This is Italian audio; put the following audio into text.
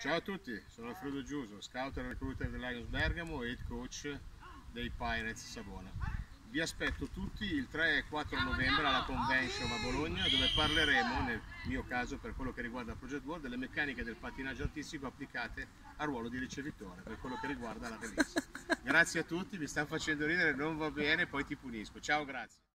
Ciao a tutti, sono Alfredo Giuso, scout e recruiter dell'Ions Bergamo e head coach dei Pirates Savona. Vi aspetto tutti il 3 e 4 novembre alla convention a Bologna dove parleremo, nel mio caso per quello che riguarda Project World, delle meccaniche del pattinaggio artistico applicate al ruolo di ricevitore per quello che riguarda la release. Grazie a tutti, mi stanno facendo ridere, non va bene, poi ti punisco. Ciao, grazie.